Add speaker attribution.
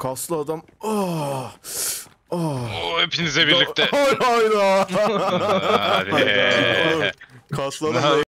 Speaker 1: kaslı adam. Oh. Oh.
Speaker 2: Oo, hepinize birlikte.
Speaker 1: Hayda hayda. Kaslı adam